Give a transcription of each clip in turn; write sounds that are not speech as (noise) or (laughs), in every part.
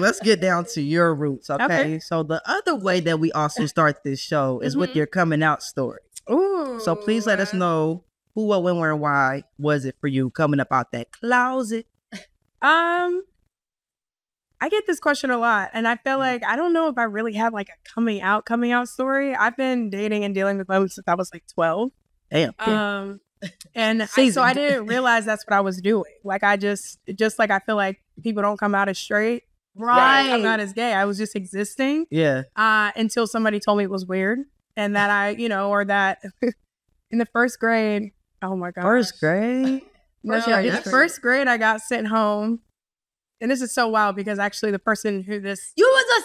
let's get down to your roots. Okay? Okay. So the other way that we also start this show is with Mhm. your coming out story. Ooh. So please let us know who, what, when, where, and why was it for you coming up out that closet? Um, I get this question a lot, and I feel like I don't know if I really have like a coming out, coming out story. I've been dating and dealing with women since I was like twelve. Damn. Um, and I, so I didn't realize that's what I was doing. Like I just, just like I feel like people don't come out as straight, Right. I'm not as gay. I was just existing Yeah. uh, until somebody told me it was weird, and that I, you know, or that (laughs) in the first grade. Oh my god, First grade. No, (laughs) First grade, in that's first grade, I got sent home, and this is so wild because actually the person who this You was a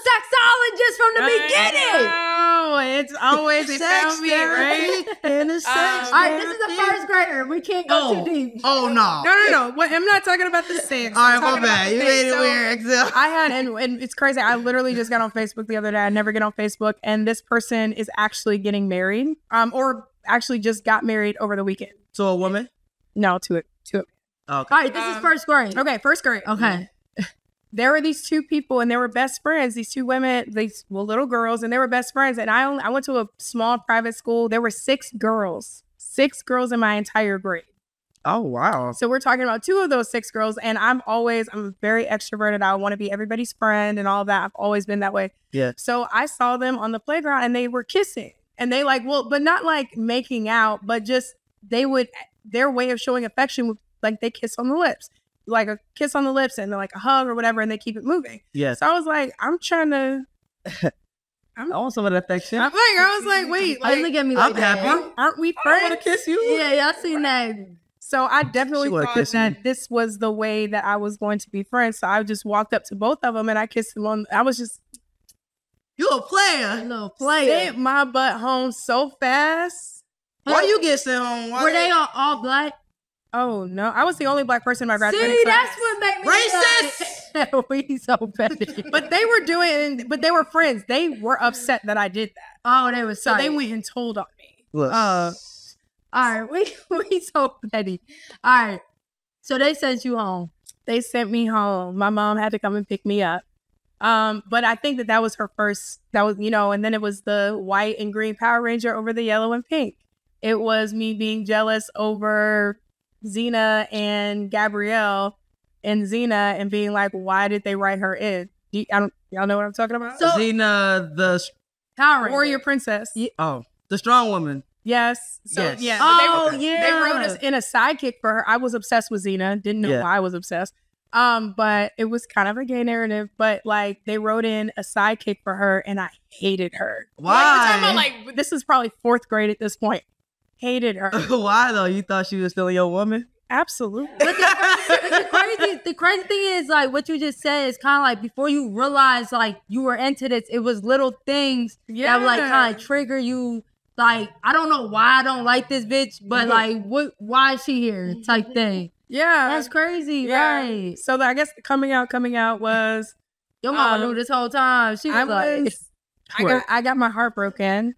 sexologist from the beginning. Oh, it's (laughs) always they found me right. And the sex Um, All right, this is the first grader. We can't go Oh. too deep. Oh no. No, no, no. What, I'm not talking about the sex. All right, I'm my bad. You thing. made it So, weird, eXeL. I had, and, and it's crazy. I literally just got on Facebook the other day. I never get on Facebook, and this person is actually getting married, um, or actually just got married over the weekend. to a woman. No, to it, to it. Okay. All right, this is Um, first grade. Okay, first grade. Okay. There were these two people and they were best friends these two women these well little girls and they were best friends. And i only i went to a small private school. There were six girls six girls in my entire grade. Oh wow. so we're talking about two of those six girls and i'm always i'm very extroverted. I want to be everybody's friend and all that. I've always been that way. Yeah. so i saw them on the playground and they were kissing. And they like well but not like making out but just they would their way of showing affection like they kiss on the lips like a kiss on the lips and like a hug or whatever and they keep it moving Yes. so I was like, I'm trying to. (laughs) I want some of that affection. I'm like, I was like, wait, Why you like, look at me I'm that? happy. aren't we friends? I want to kiss you. Yeah, yeah, I seen that. So I definitely thought that me. this was the way that I was going to be friends. So I just walked up to both of them and I kissed them on. I was just You a player. little player. sent my butt home so fast. Why you get sent home? Why Were they all, all black? Oh no, I was the only black person in my graduating See, class. that's what made me Racist! (laughs) we so petty. But they were doing, but they were friends. They were upset that I did that, oh, they was so they went and told on me. Look. Uh, all right, we (laughs) we so petty. All right, so they sent you home. they sent me home. My mom had to come and pick me up. Um, but I think that that was her first. That was you know, and then it was the white and green Power Ranger over the yellow and pink. It was me being jealous over Xena and Gabrielle and Xena and being like, why did they write her in? Do you, I don't, y'all know what I'm talking about? So- Xena, the Power Ranger. Warrior Princess. oh, the strong woman. Yes. So Yes. yeah. Oh, but they, yeah. They wrote us in a sidekick for her. I was obsessed with Xena. Didn't know Yeah. why I was obsessed. Um, but it was kind of a gay narrative. But like they wrote in a sidekick for her, and I hated her. Like, we're talking Why? about, like this is probably fourth grade at this point. Hated her. (laughs) Why though? You thought she was still your woman? Absolutely. But the, but the crazy, the crazy thing is like what you just said is kind of like before you realize like you were into this, it was little things that would like kind of trigger you. Like I don't know why I don't like this bitch, but like what? Why is she here? Type thing. Yeah. That's crazy, yeah. right? So the, I guess coming out, coming out was Your mama Um, knew this whole time. She was I like, I (laughs) got I got my heart broken.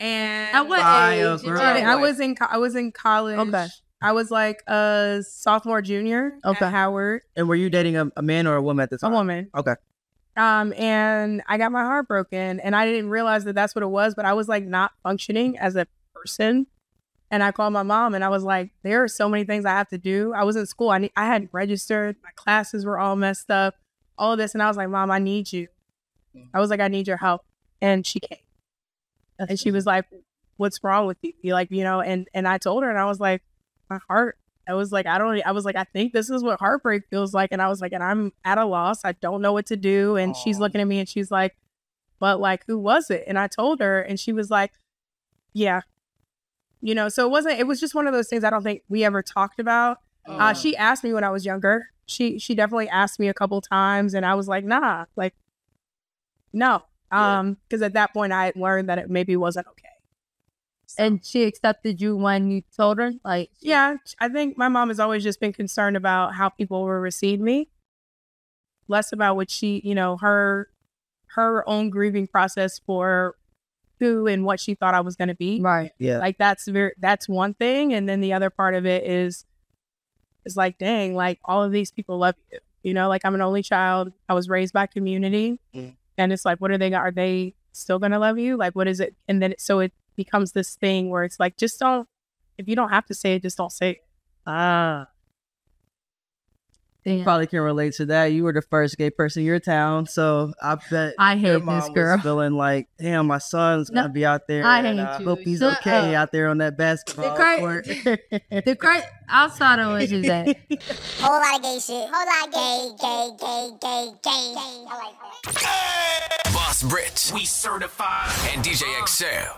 And at what Bye, age? did you- girl. I was in co- I was in college. Okay. I was like a sophomore, junior Okay. at Howard, And were you dating a, a man or a woman at the time? a woman. Okay. Um, and I got my heart broken, and I didn't realize that that's what it was. But I was like not functioning as a person, and I called my mom, and I was like, "There are so many things I have to do." I was in school. I need, I hadn't registered. My classes were all messed up. All of this, and I was like, "Mom, I need you." I was like, "I need your help," and she came, and she was like, "What's wrong with you?" You like, you know, and and I told her, and I was like, "My heart." I was like, I don't, I was like, I think this is what heartbreak feels like. And I was like, and I'm at a loss. I don't know what to do. And she's looking at me and she's like, but like, who was it? And I told her, and she was like, yeah. You know, so it wasn't, it was just one of those things I don't think we ever talked about. Uh, she asked me when I was younger. She, she definitely asked me a couple times and I was like, nah, like, no. Yeah. Um, because at that point I had learned that it maybe wasn't okay. and she accepted you when you told her, like, Yeah, I think my mom has always just been concerned about how people will receive me, less about what she, you know, her her own grieving process for who and what she thought I was going to be. right? Yeah. Like that's very that's one thing, and then the other part of it is is like, dang, like all of these people love you. You know, like I'm an only child. I was raised by community. Mm. And it's like, what are they, are they still going to love you? Like, what is it? And then, so it becomes this thing where it's like, just don't, if you don't have to say it, just don't say it. Ah, Damn. probably can relate to that. You were the first gay person in your town, so I bet I your hate mom this was girl. (laughs) feeling like, damn, my son's No, gonna be out there. I and hate I you. hope he's Shut okay up. out there on that basketball cra- court. (laughs) The cra- outside of which is that (laughs) Whole lot of gay shit. Whole lot of gay, gay, gay, gay, gay. I like that. Boss Britt. We certified. And DJ eXeL.